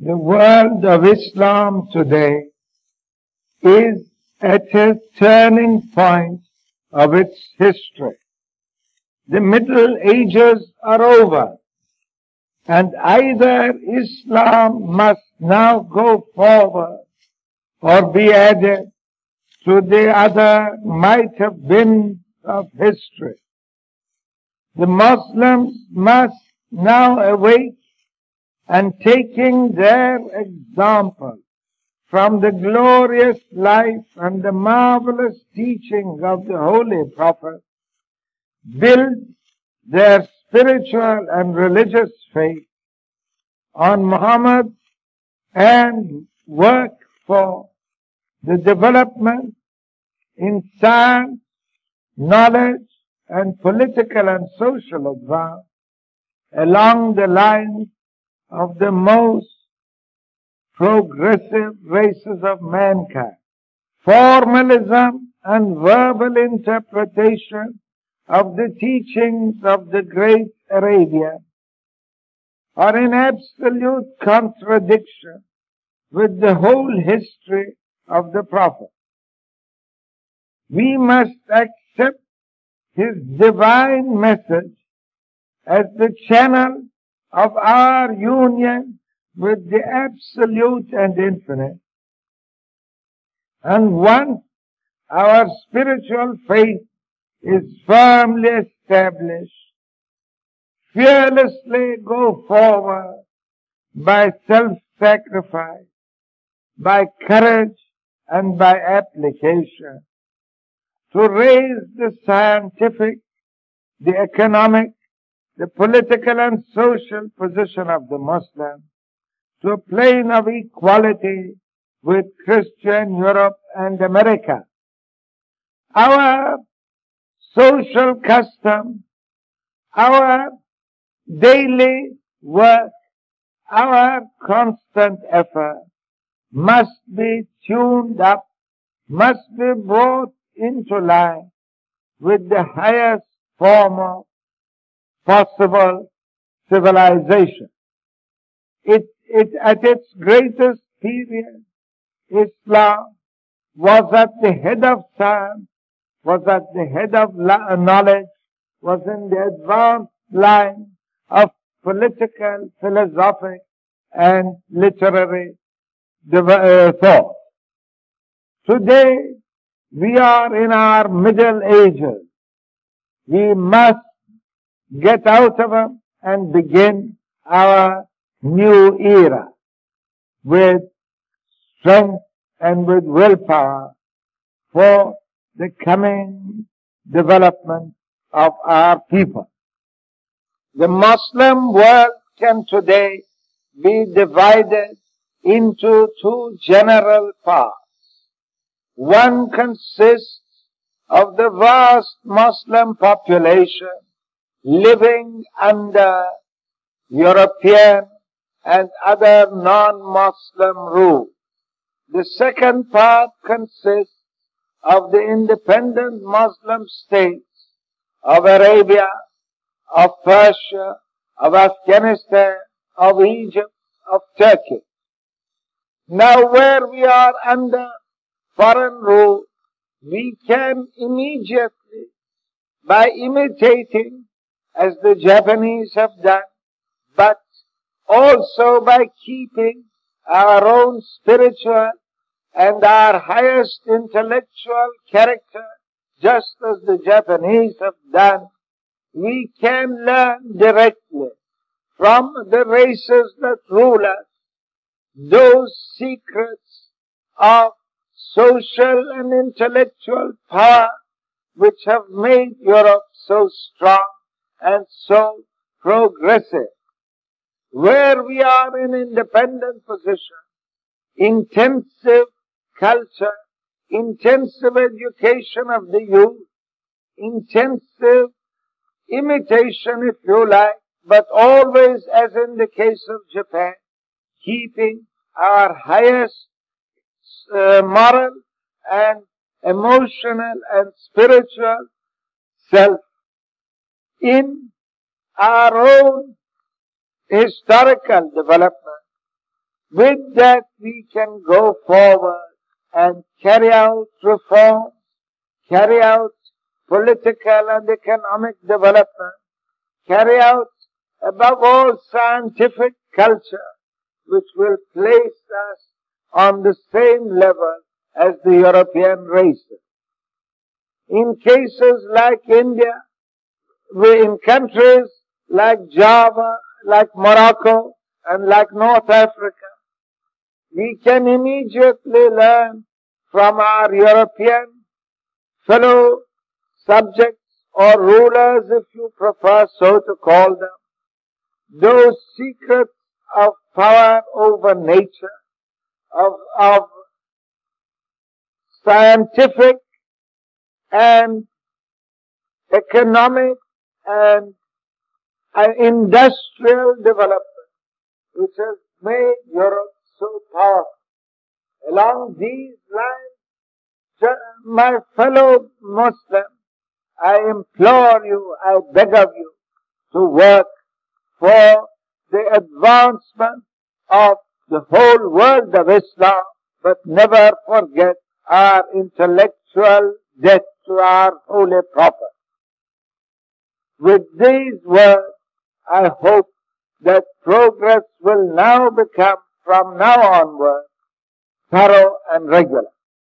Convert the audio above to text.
The world of Islam today is at a turning point of its history. The Middle Ages are over and either Islam must now go forward or be added to the other might have been of history. The Muslims must now awake and taking their example from the glorious life and the marvelous teaching of the Holy Prophet, build their spiritual and religious faith on Muhammad and work for the development in science, knowledge, and political and social advance along the lines of the most progressive races of mankind. Formalism and verbal interpretation of the teachings of the great Arabia are in absolute contradiction with the whole history of the Prophet. We must accept his divine message as the channel of our union with the absolute and infinite. And once our spiritual faith is firmly established, fearlessly go forward by self-sacrifice, by courage and by application to raise the scientific, the economic, the political and social position of the Muslim to a plane of equality with Christian Europe and America. Our social custom, our daily work, our constant effort must be tuned up, must be brought into line with the highest form of possible civilization. It, it, at its greatest period, Islam was at the head of science, was at the head of knowledge, was in the advanced line of political, philosophic, and literary uh, thought. Today, we are in our middle ages. We must get out of them and begin our new era with strength and with willpower for the coming development of our people. The Muslim world can today be divided into two general parts. One consists of the vast Muslim population living under European and other non-Muslim rule. The second part consists of the independent Muslim states of Arabia, of Persia, of Afghanistan, of Egypt, of Turkey. Now where we are under foreign rule, we can immediately, by imitating as the Japanese have done, but also by keeping our own spiritual and our highest intellectual character, just as the Japanese have done, we can learn directly from the races that rule us those secrets of social and intellectual power which have made Europe so strong and so progressive. Where we are in independent position, intensive culture, intensive education of the youth, intensive imitation if you like, but always as in the case of Japan, keeping our highest uh, moral and emotional and spiritual self in our own historical development, With that we can go forward and carry out reforms, carry out political and economic development, carry out above all scientific culture, which will place us on the same level as the European races. In cases like India, we in countries like Java, like Morocco, and like North Africa, we can immediately learn from our European fellow subjects or rulers, if you prefer so to call them, those secrets of power over nature, of, of scientific and economic and uh, industrial development, which has made Europe so powerful. Along these lines, my fellow Muslims, I implore you, I beg of you to work for the advancement of the whole world of Islam, but never forget our intellectual debt to our holy prophet. With these words, I hope that progress will now become, from now onward, thorough and regular.